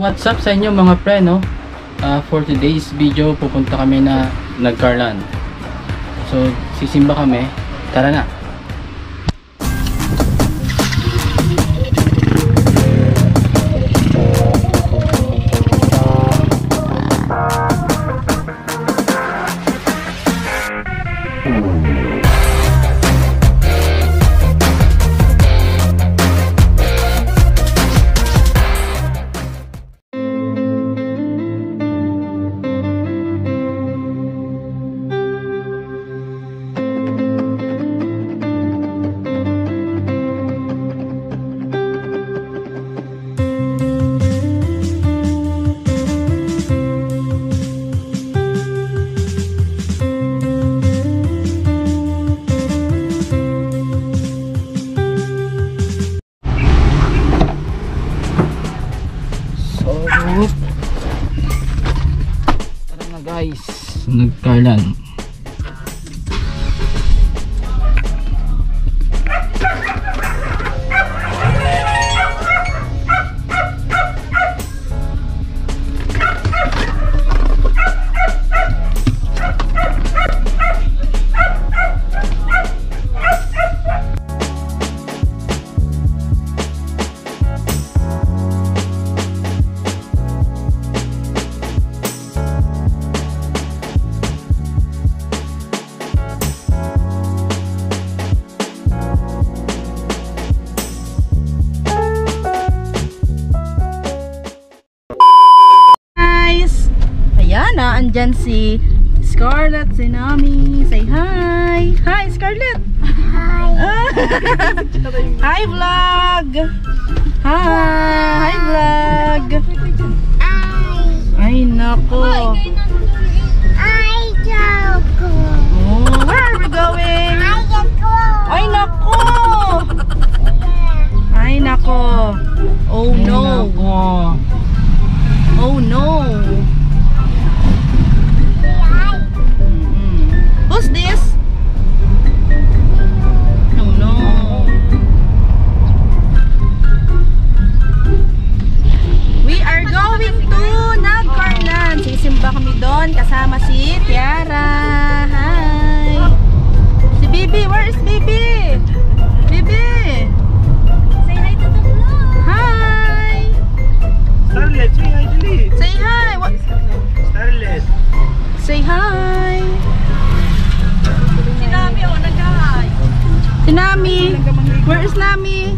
What's up sa inyo mga pre, no? Ah, for today's video, pupunta kami na nagkarlan. So, sisimba kami. Tara na! Ayan na, andyan si Scarlett Tsunami. Say hi! Hi, Scarlett! Hi! hi, vlog! Hi! Hi, vlog! Ay, nako! Don't go. Oh, where are we going? Don't go. Ay, nako! Ay, nako! Oh, no! Oh, Say hi. Si Nami, oh, nag-hi. Si Nami. Where is Nami?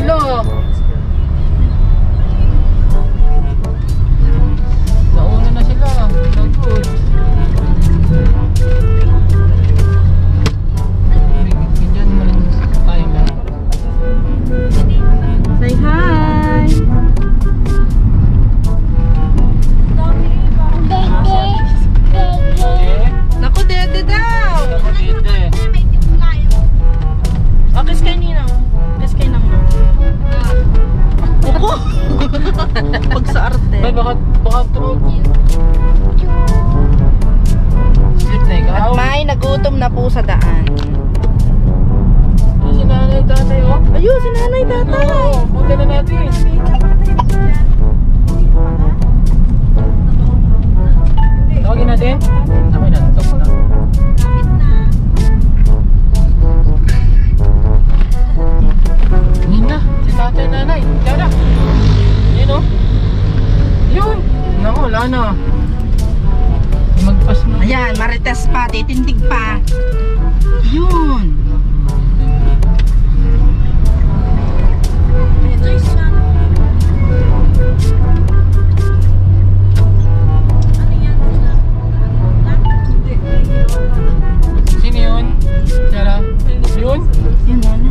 Na, Bay, baka, baka true. Sleep na ikaw. At may nagutom na po sa daan. Si nanay, tatay, oh. Ayun, si nanay tatay. Oo, punta na natin. Tawagin natin? Okay na, tapos na. Yun na, si tatay nanay. Tara. Yun. Naku, wala na. Magpas mo. Ayan, marites pa, titindig pa. Yun. Sino yun? Tara. Yun? Yun, nanay.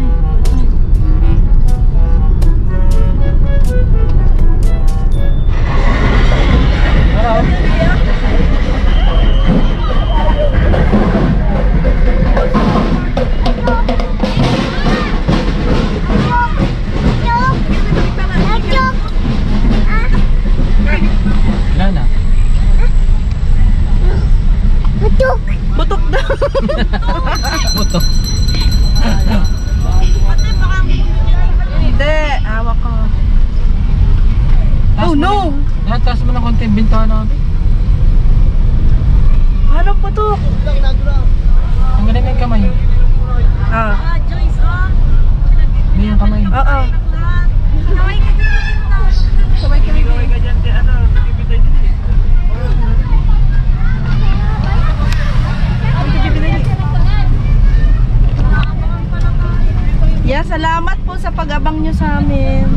Sa amin.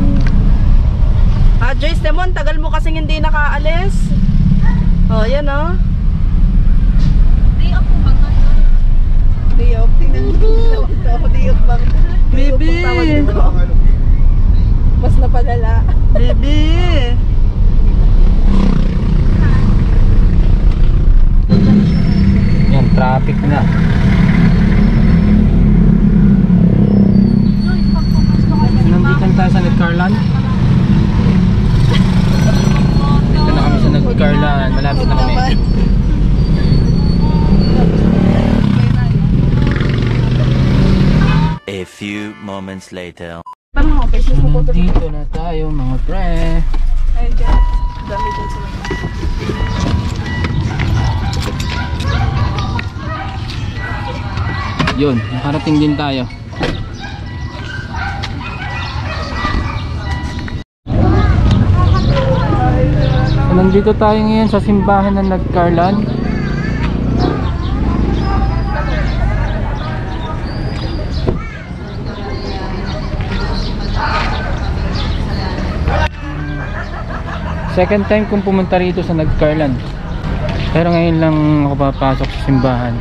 Ah, Joyce Demon, tagal mo kasing hindi nakaalis. Oh, yan oh. Day off. Tingnan mo. Day off bang? Baby. Mas napalala. Baby. Yan, traffic na. Nandito sa Nagcarlan. Dito na kami sa Nagcarlan. Malapit na kami. A few moments later. Nandito na tayo mga pre. Ayun dyan. Dami dyan sila. Yun, nakarating din tayo. Nandito tayo ngayon sa simbahan ng Nagcarlan. Second time kong pumunta rito sa Nagcarlan. Pero ngayon lang ako papasok sa simbahan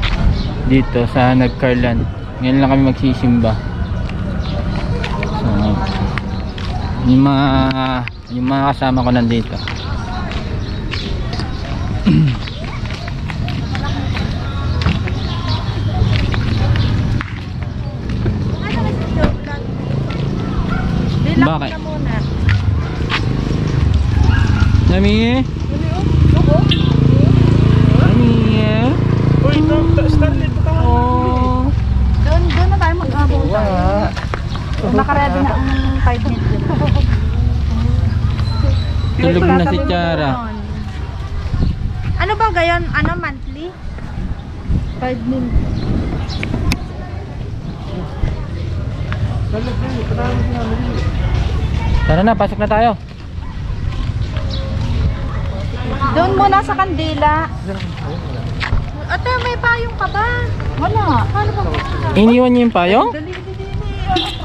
dito sa Nagcarlan. Ngayon lang kami magsisimba. So, yung mga yung mga kasama ko nandito. Bakit? Nami? Nami? Uy, ito, Starlet pa tayo. Oh. Doon, doon na tayo mag-abot. Wala. Nakaready na ang 5 minutes. Tulog na si Chara. Ano ba gayon? Ano monthly? 5 minutes. Starlet na, patawag na namin. Tara na, pasok na tayo. Doon muna sa kandila. Ate, may payong ka ba? Iniwan niyo yung payong? Dali, dali, dali.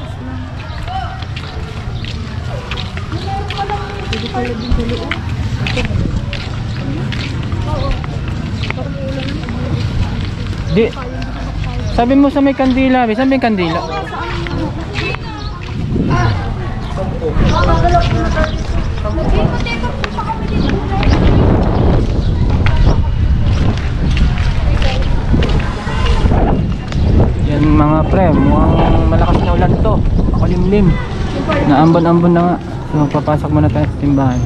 Pala din sa loob. Di. Sabi mo sa may kandila, may kandila? Yan mga pre, mukhang malakas na ulan to. Makulimlim. Naambon-ambon na nga. So magpapasok muna tayo sa timbahan.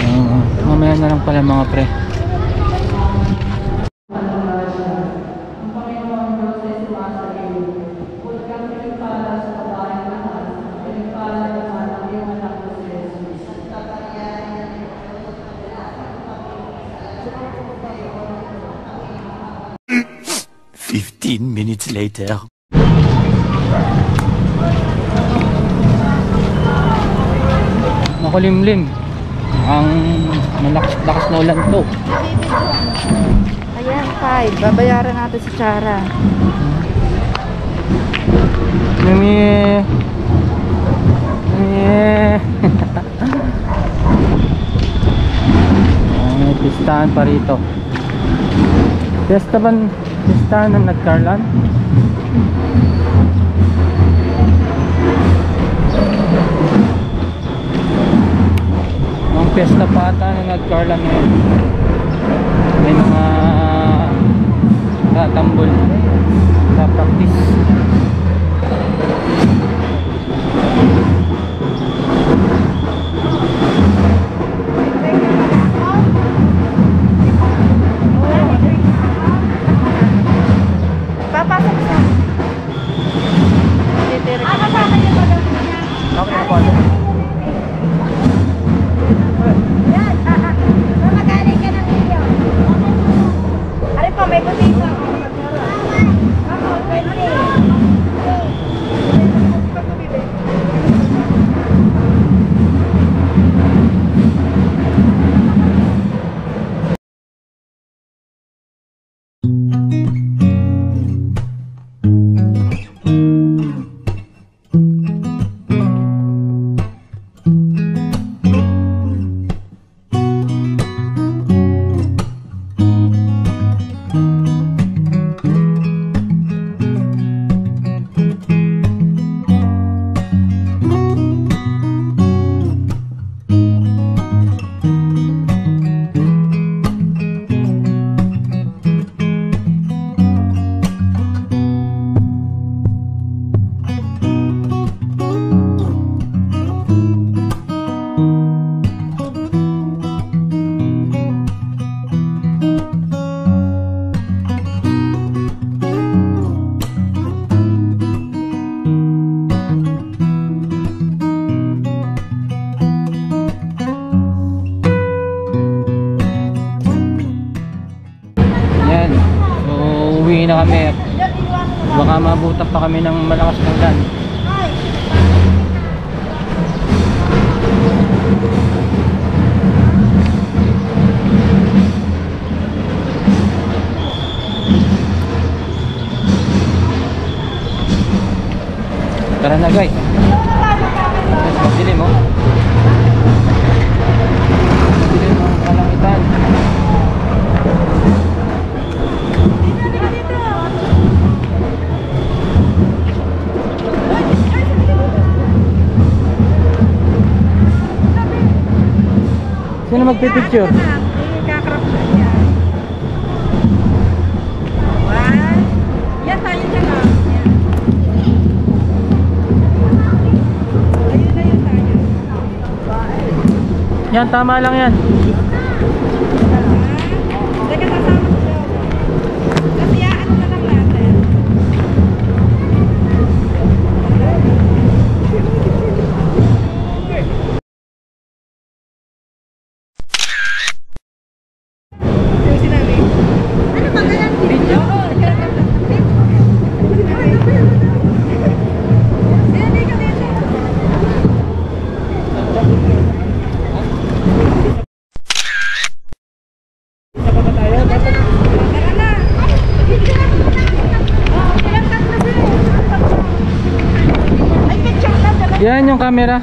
Oo, mamaya na lang pala mga pre. Fifteen minutes later. Makulimlim. Ang malakas-lakas na ulan to. Ayan, five. Babayaran natin si Chara. Mimi. Mimi. Ah, May pistahan pa rito. Pesta ba? Pistahan ng nagkarlan? Pesta pa ata ng nagkarlan ngayon. May mga tatambol sa practice. Na kami. Baka mabutak pa kami ng malakas ng ulan. Tara na guys. Sino magpipicture? Kakarap na niya. One. Yan tayo dyan ah. Na. Yan, tama lang yan. Yan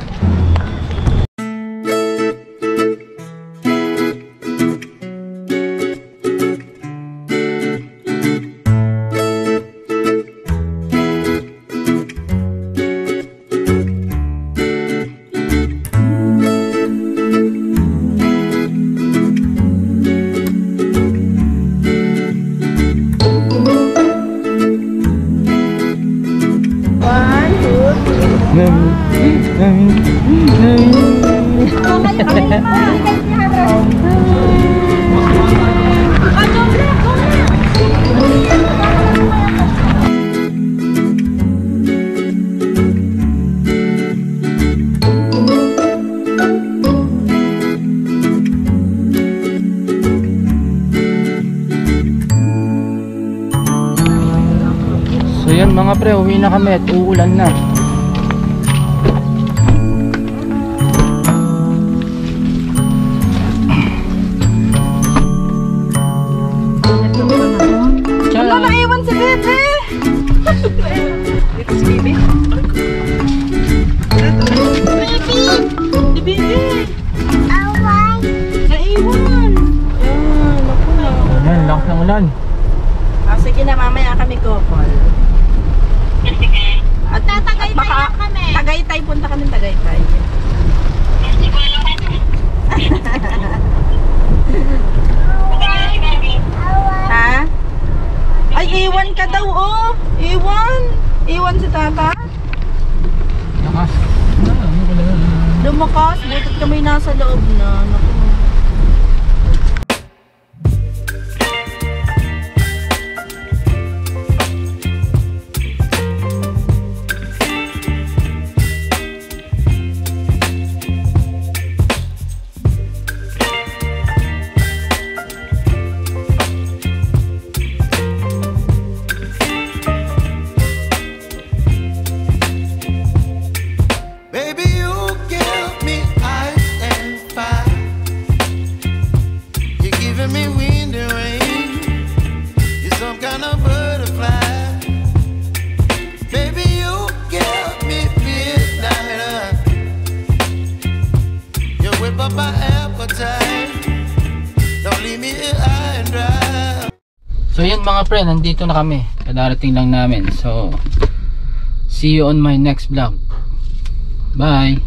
mga pre, uwi na kami at uulan na. Wala na iwan si Bebe! Ito si Bebe? Si Bebe! Naiwan! Yan, naku na. Yan, lakas ng ulan. Ah, sige na, mamaya kami kokol. At tatagay baka, kami. Tagaytay, punta kami Tagaytay. ha? Ay, iwan ka daw, oh. Iwan. Iwan si tata. Lakas. Lumakas, butot kami nasa loob na. Naku. So yun mga pre, nandito na kami. Kadarating lang namin. So, see you on my next vlog. Bye!